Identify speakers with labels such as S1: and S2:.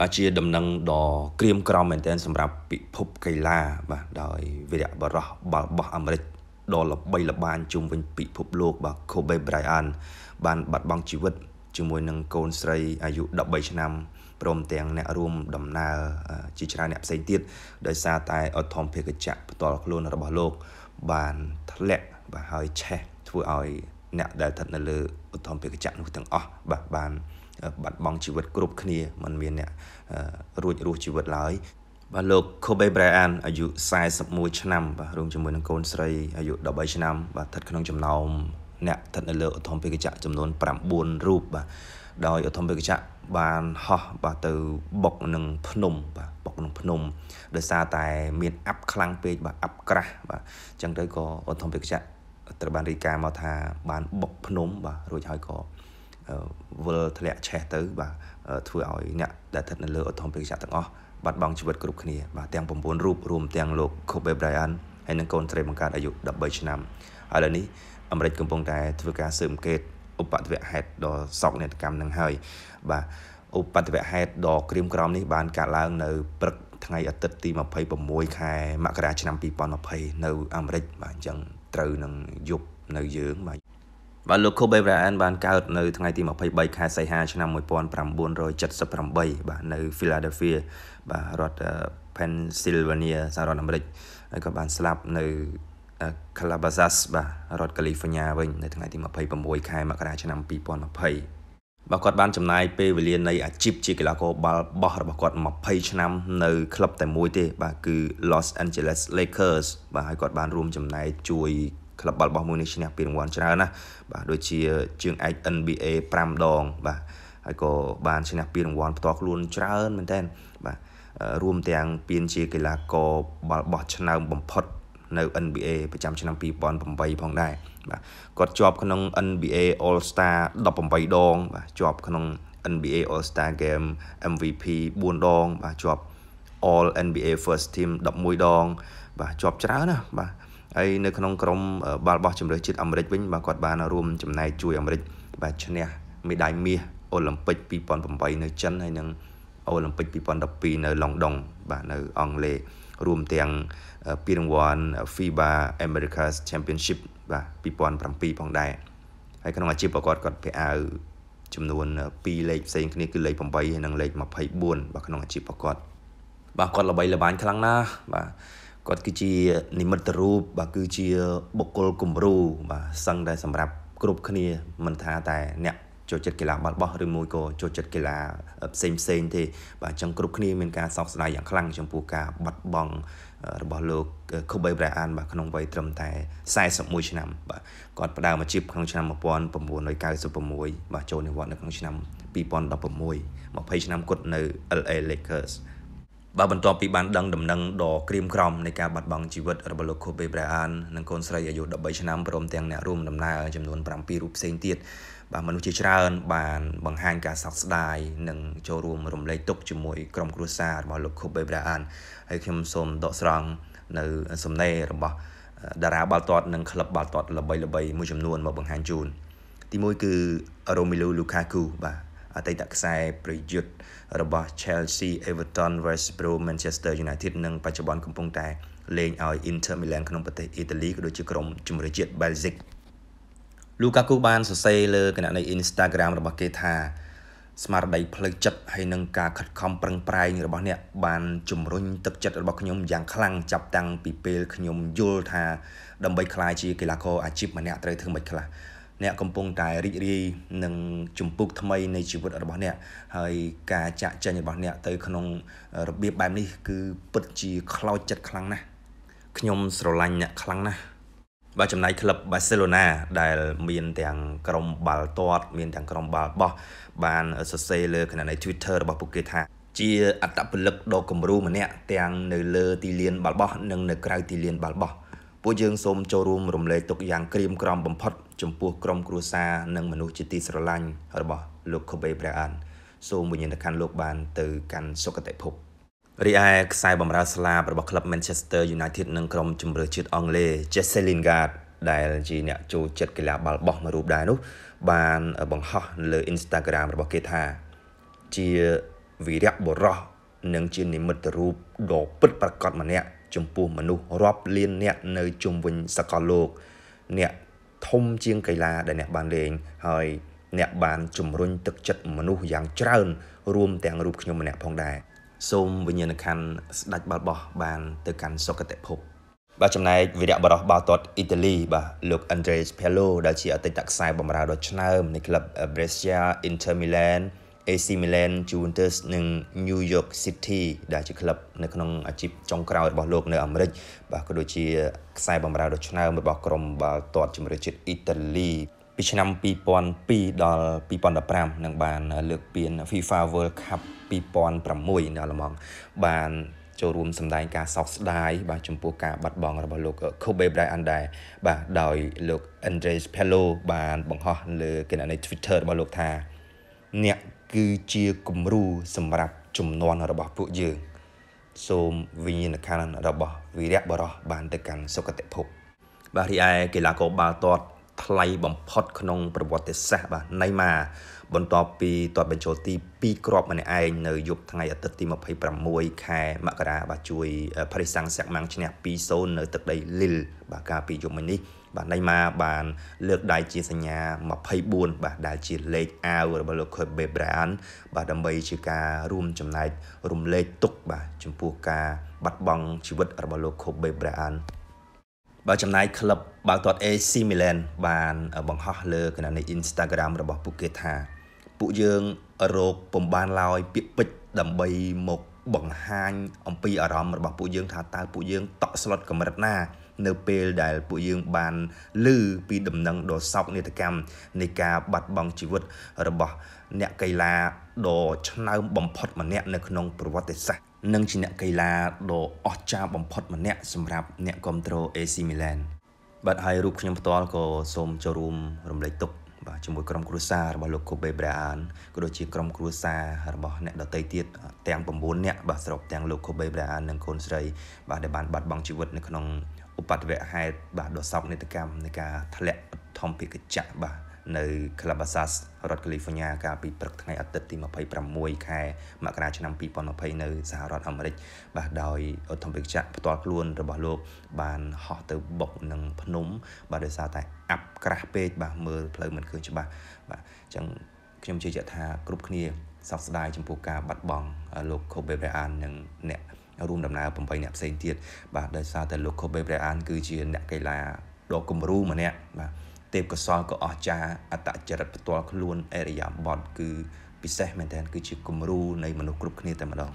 S1: បាទជាដំណឹងដ៏ក្រៀមក្រំមែនទែនសម្រាប់ពិភពកីឡាបាទដោយវីរៈបរោះបាល់បោះអាមេរិកដ៏ល្បីល្បាញជុំវិញពិភពលោកបាទ Kobe Bryant បានបាត់បង់ជីវិតជាមួយនឹងកូនស្រីអាយុ13ឆ្នាំព្រមទាំងអ្នករួមដំណើរជាច្រើនអ្នកផ្សេងទៀតដោយសារតែអធមភាគចៈផ្ទាល់ខ្លួនរបស់លោក បានធ្លាក់បាទហើយឆេះធ្វើឲ្យអ្នកដែលស្ថិតនៅលើឧទ្ធម្ភាគចក្រនោះទាំងអស់បាទបានបា ត់បង់ជីវិតគ្រប់គ្នាมันមានអ្នករួចរស់ជីវិតឡើយបាទលោក Kobe Bryant អាយុ41ឆ្នាំបាទរួមជាមួយនឹងកូនស្រីអាយុ13ឆ្នាំបាទស្ថិតក្នុងចំណោមអ្នកស្ថិតនៅលើឧទ្ធម្ភាគចក្រចំនួន9រូបបាទដោយឧទ្ធម្ភាគចក្របានហោះបាទទៅបុកនឹងភ្នំបាទបុកនឹងភ្នំដោយសារតែមានអាប់ខ្លាំងពេកបាទអាប់ក្រាស់បាទអញ្ចឹងទៅក៏ឧទ្ធម្ភាគចក្រត្រូវបានរីកាមកថាបានបុកភ្នំបាទរួចហើយក៏ វិលធ្លាក់ឆេះទៅ បាទធ្វើឲ្យអ្នកដែលស្ថិតនៅលើឧទ្ធម្ភាគចក្រទាំងអស់បាត់បង់ជីវិតគ្រប់គ្នាបាទទាំង9រូបរួមទាំងលោក Kobe Bryant ហើយនិងកូនស្រីបង្កើតអាយុ13ឆ្នាំឥឡូវនេះអាមេរិកកំពុងតែធ្វើការស៊ើបអង្កេតឧបទ្ទវហេតុដ៏សោកនាដកម្មនឹងហើយបាទឧបទ្ទវហេតុដ៏ក្រៀមក្រំនេះបានកើតឡើងនៅព្រឹកថ្ងៃអាទិត្យទី26ខែមករាឆ្នាំ2020នៅអាមេរិកបាទអញ្ចឹងត្រូវនឹងយប់នៅយើងបាទ បាទលោក Kobe Bryant បានកើតនៅថ្ងៃទី23ខែសីហាឆ្នាំ1978បាទនៅ Philadelphia បាទរដ្ឋ Pennsylvania សហរដ្ឋអាមេរិកហើយក៏បានស្លាប់នៅ Calabasas បាទរដ្ឋ California វិញនៅថ្ងៃទី26ខែមករាឆ្នាំ2020បាទគាត់បានចំណាយពេលវេលានៃអាជីពជាកីឡាករបាល់បោះរបស់គាត់20ឆ្នាំនៅក្លឹបតែមួយទេ បាទគឺ Los Angeles Lakers បាទហើយគាត់បានរួមចំណែកជួយ ក្លឹបបាល់បោះមួយនេះឈ្នះពានរង្វាន់ច្រើនណាបាទដូចជាជើងឯក NBA 5ដង បាទហើយក៏បានឈ្នះពានរង្វាន់ផ្ទាល់ខ្លួនច្រើនមែនទែនបាទរួមទាំងពានជាកីឡាករបាល់បោះឆ្នើមបំផុតនៅ NBA ប្រចាំឆ្នាំ2008ផងដែរបាទគាត់ជាប់ក្នុង NBA All Star 18ដង បាទជាប់ក្នុង NBA All Star Game MVP 4ដង បាទជាប់ All NBA First Team 11ដង បាទជាប់ច្រើនណាបាទ ហើយនៅក្នុងក្រុមបាល់បោះជម្រើសជាតិអាមេរិកវិញបាទគាត់បានរួមចំណែកជួយអាមេរិកបាទឈ្នះមេដាយមាសអូឡ িম ពិក2008នៅចិនហើយនិងអូឡ িম ពិក2012នៅឡុងដុងបាទនៅអង់គ្លេសរួមទាំងពានរង្វាន់ FIBA Americas Championship បាទ2007ផងដែរហើយក្នុងអាជីពរបស់គាត់គាត់ពាក់អាវចំនួន2លេខផ្សេងគ្នាគឺលេខ8ហើយនិងលេខ24បាទក្នុងអាជីពរបស់គាត់បាទគាត់ល្បីល្បាញខ្លាំងណាស់បាទ គាត់គឺជានិមិត្តរូបបាទគឺជាបុគ្គលគំរូបាទសឹងតែសម្រាប់គ្រប់គ្នាមិនថាតែអ្នកចូលចិត្តកីឡាបាល់បោះឬមួយក៏ចូលចិត្តកីឡាផ្សេងផ្សេងទេបាទអញ្ចឹងគ្រប់គ្នាមានការសោកស្ដាយយ៉ាងខ្លាំងចំពោះការបាត់បង់របស់លោក Kobe Bryant បាទក្នុងវ័យត្រឹមតែ41ឆ្នាំបាទគាត់ផ្ដើមអាជីពក្នុងឆ្នាំ1996បាទចូលនិវត្តន៍នៅក្នុងឆ្នាំ2016 20ឆ្នាំគត់នៅ LA Lakers បាទបន្ទាប់ពីបានដឹងដំណឹងដ៏ក្រៀមក្រំនៃការបាត់បង់ជីវិតរបស់លោក Kobe Bryant និងកូនស្រីអាយុ13ឆ្នាំព្រមទាំងអ្នករួមដំណើរចំនួន7រូបផ្សេងទៀតបាទមនុស្សជាច្រើនបានបង្ហាញការសោកស្ដាយនិងចូលរួមរំលែកទុក្ខជាមួយក្រុមគ្រួសាររបស់លោក Kobe Bryant ហើយខ្ញុំសូមដកស្រង់នៅសំណេររបស់តារាបាល់ទាត់និងក្លឹបបាល់ទាត់ល្បីៗមួយចំនួនមកបង្ហាញជូនទីមួយគឺ Romelu Lukaku បាទ អតីតខ្សែប្រយុទ្ធរបស់ Chelsea Everton West Brom Manchester United និងបច្ចុប្បន្នកំពុងតែលេងឲ្យ Inter Milan ក្នុងប្រទេសអ៊ីតាលីក៏ដូចជាក្រុមជម្រើសជាតិ Belgium Lukaku បានសរសេរលើគណនី Instagram របស់គេថាស្មារតីផ្លូវចិត្តហើយនឹងការខិតខំប្រឹងប្រែងរបស់អ្នកបានជំរុញទឹកចិត្តរបស់ខ្ញុំយ៉ាងខ្លាំងចាប់តាំងពីពេលខ្ញុំយល់ថាដើម្បីក្លាយជាកីឡាករអាជីពម្នាក់ត្រូវធ្វើម៉េចខ្លះ អ្នកកំពុងតែរីករាយនឹងជំពូកថ្មីនៃជីវិតរបស់អ្នកហើយការចាក់ចេញរបស់អ្នកទៅក្នុងរបៀបបែបនេះគឺពិតជាខ្លោចចិត្តខ្លាំងណាស់ខ្ញុំស្រឡាញ់អ្នកខ្លាំងណាស់បាទចំណែកក្លឹប Barcelona ដែលមានទាំងក្រុមបាល់ទាត់មានទាំងក្រុមបាល់បោះបានសរសេរលើគណនី Twitter របស់ពួកគេថាជាអត្តពលិកដ៏គំរូម្នាក់ទាំងនៅលើទីលានបាល់បោះនិងនៅក្រៅទីលានបាល់បោះ ពួកយើងសូមចូលរួមរំលែកទុកយ៉ាងក្រៀមក្រំបំផុតចំពោះក្រុមគ្រួសារនិងមនុស្សជាទីស្រឡាញ់របស់លោក Kobe Bryant សូមវិញ្ញាណក្ខន្ធលោកបានទៅកាន់សុគតិភពរីឯខ្សែបម្រើស្លាបរបស់ក្លឹប Manchester United និងក្រុមជម្រើសជាតិអង់គ្លេស Jesse Lingard ដែលជាអ្នកចូលចិត្តកីឡាបាល់បោះមួយរូបដែរនោះបានបង្ហោះលើ Instagram របស់គេថាជាវីរៈបុរសនិងជានិមិត្តរូបដ៏ពិតប្រាកដម្នាក់ចំពោះមនុស្សរាប់លានអ្នកនៅជុំវិញសកលលោក អ្នកធំជាងកីឡាដែលអ្នកបានលេងហើយអ្នកបានជំរុញទឹកចិត្តមនុស្សយ៉ាងច្រើន រួមទាំងរូបខ្ញុំម្នាក់ផងដែរសូមវិញ្ញាណក្ខន្ធស្ដេចបាល់បោះបានទៅកាន់សុគតិភពបាទចំណែកវីរៈបរោះបាល់ទាត់អ៊ីតាលីបាទលោក Andres Pirlo ដែលជាអតីតខ្សែបម្រើដ៏ឆ្នើមនៃក្លឹប Brescia Inter Milan AC Milan Juventus និង New York City ដែលជាក្លឹបនៅក្នុងអាជីពចុងក្រោយរបស់លោកនៅអាមេរិកបាទក៏ដូចជាខ្សែបម្រើដ៏ឆ្នើមរបស់ក្រុមបាល់ទាត់ជម្រើសជាតិអ៊ីតាលីពីឆ្នាំ2002ដល់2015នឹងបានលើកពាន FIFA World Cup 2006នៅអាល្លឺម៉ង់បានចូលរួមសម្ដែងការសោកស្ដាយបាទចំពោះការបាត់បង់របស់លោក Kobe Bryant ដែរបាទដោយលោក Andres Pirlo បានបង្ហោះលើគណនី Twitter របស់លោកថាអ្នក គឺជាគំរូសម្រាប់ចំនួនរបស់ពួកយើង សូមវិញ្ញាណក្ខន្ធរបស់វីរៈបរោះបានទៅកាន់សុគតិភពបាទរីឯកីឡាករបាល់ទាត់ ថ្លៃបំផុតក្នុងប្រវត្តិសាស្ត្របាទណៃម៉ាបន្ទាប់ពីទាត់បញ្ចូលទី2គ្រាប់ម្នាក់ឯងនៅយប់ថ្ងៃអាទិត្យទី26ខែមករាបាទជួយប៉ារីសសាំងសាក់ម៉ាំងឈ្នះ2-0នៅទឹកដីលីលបាទកាលពីយប់មិញនេះបាទណៃម៉ាបានលើកដៃជាសញ្ញា24បាទដែលជាលេខអាវរបស់លោក Kobe Bryant បាទដើម្បីជាការរួមចំណែករំលែកទុកបាទចំពោះការបាត់បង់ជីវិតរបស់លោក Kobe Bryant បា ទចំណែកក្លឹបបាល់ទាត់ AC Milan បានបង្ហោះលើគណនី Instagram របស់ពួកគេថាពួកយើងរោគពំបានឡើយពាក្យពេចដើម្បីមកបង្ហាញអំពីអារម្មណ៍របស់ពួកយើងថាតើពួកយើងតក់ស្លុតកម្រិតណា នៅពេលដែលពួកយើងបានឮពីដំណឹងដ៏សោកនាដកម្មនៃការបាត់បង់ជីវិតរបស់អ្នកកីឡាដ៏ឆ្នើមបំផុតម្នាក់នៅក្នុងប្រវត្តិសាស្ត្រ និងជាអ្នកកីឡាដ៏អស្ចារ្យបំផុតម្នាក់សម្រាប់អ្នកគ្រប់គ្រង AC Milan បាទហើយរូបខ្ញុំផ្ទាល់ក៏សូមចូលរួមរំលែកទុក្ខបាទជាមួយក្រុមគ្រួសាររបស់លោក Kobe Bryant ក៏ដូចជាក្រុមគ្រួសាររបស់អ្នកដទៃទៀតទាំង9នាក់បាទសរុបទាំងលោក Kobe Bryant និងកូនស្រីបាទដែលបានបាត់បង់ជីវិតនៅក្នុងឧបទ្ទវហេតុបាទដ៏សោកនាដកម្មនៃការធ្លាក់ធម្មភិកចៈបាទ នៅ Calabasas រដ្ឋ California កាលពីព្រឹកថ្ងៃអាទិត្យទី26ខែមករាឆ្នាំ2020នៅសហរដ្ឋអាមេរិកបាទដោយអូថូមីកចាក់ផ្ទាល់ខ្លួនរបស់លោក បានហោះទៅបុកនឹងភ្នំ បាទដោយសារតែអាប់ក្រាស់ពេកបាទមើលផ្លូវមិនឃើញច្បាស់បាទអញ្ចឹងខ្ញុំជឿជាក់ថាគ្រប់គ្នាសោកស្ដាយចំពោះការបាត់បង់លោក Kobe Bryant និងអ្នករួមដំណើរ8អ្នកផ្សេងទៀតបាទដោយសារតែលោក Kobe Bryant គឺជាអ្នកកីឡាដ៏គំរូម្នាក់បាទ ទេពកោសលក៏អស្ចារ្យអត្តចរិតផ្ទាល់ខ្លួនអេរិយាបថគឺពិសេសមែនទែនគឺជាគំរូនៃមនុស្សគ្រប់គ្នាតែម្ដង